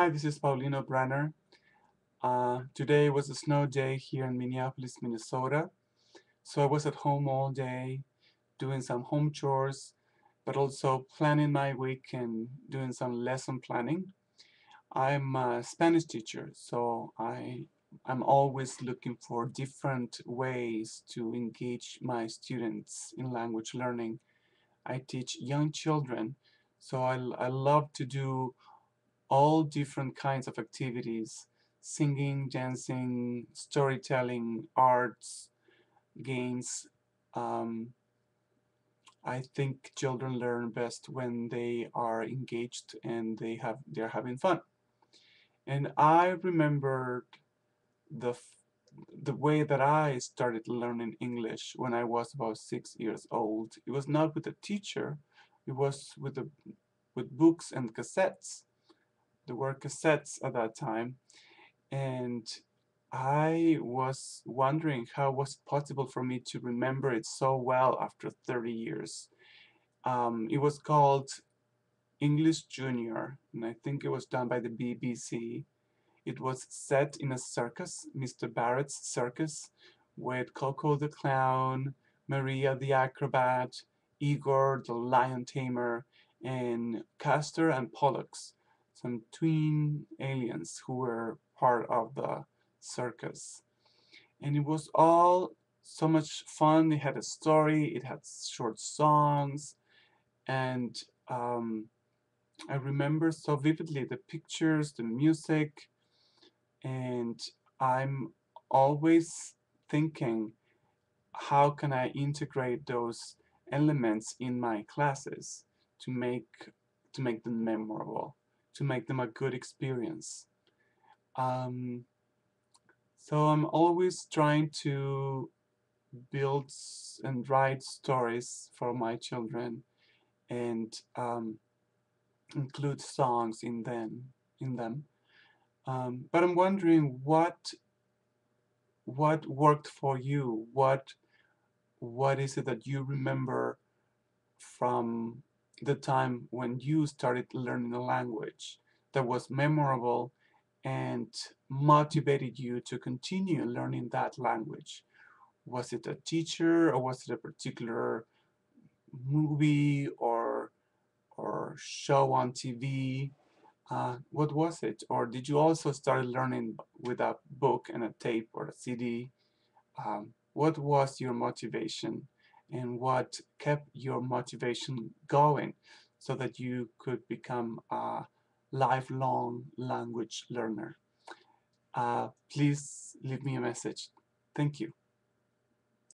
Hi, this is Paulino Brener. Uh, today was a snow day here in Minneapolis, Minnesota. So I was at home all day doing some home chores, but also planning my week and doing some lesson planning. I'm a Spanish teacher, so I, I'm always looking for different ways to engage my students in language learning. I teach young children, so I, I love to do all different kinds of activities singing, dancing, storytelling, arts, games. Um, I think children learn best when they are engaged and they have they're having fun. And I remembered the the way that I started learning English when I was about six years old. It was not with a teacher, it was with the with books and cassettes there were cassettes at that time and I was wondering how was it possible for me to remember it so well after 30 years. Um, it was called English Junior and I think it was done by the BBC. It was set in a circus, Mr. Barrett's circus, with Coco the Clown, Maria the Acrobat, Igor the Lion Tamer, and Castor and Pollux some twin aliens who were part of the circus. And it was all so much fun. It had a story, it had short songs, and um, I remember so vividly the pictures, the music, and I'm always thinking how can I integrate those elements in my classes to make to make them memorable to make them a good experience. Um, so I'm always trying to build and write stories for my children and um, include songs in them in them um, but I'm wondering what what worked for you what what is it that you remember from the time when you started learning a language that was memorable and motivated you to continue learning that language? Was it a teacher or was it a particular movie or or show on TV? Uh, what was it? Or did you also start learning with a book and a tape or a CD? Um, what was your motivation? And what kept your motivation going so that you could become a lifelong language learner. Uh, please leave me a message. Thank you.